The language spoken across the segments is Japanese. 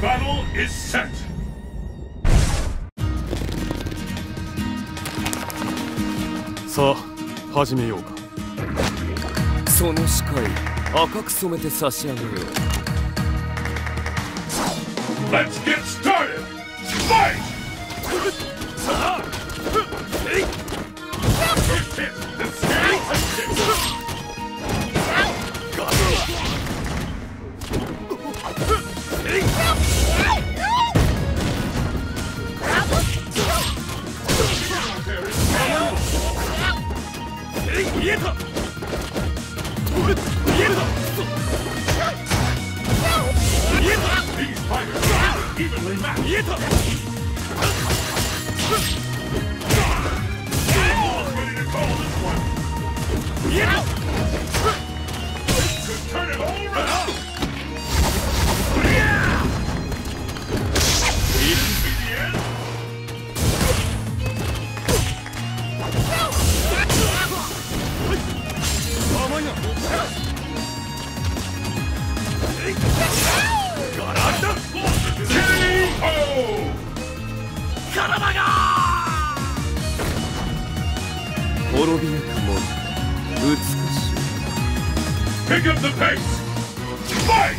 Battle is set! さあ始めようかその視界赤く染めて差し上げよう Let's get These fighters are evenly matched. Almost ready to call this one. Could 体が滅びゆくも美しい Pick up the pace! Fight!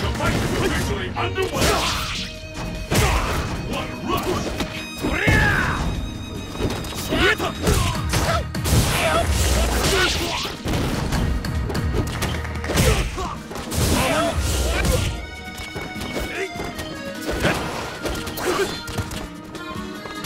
The fight is officially underway!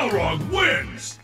Balrog wins!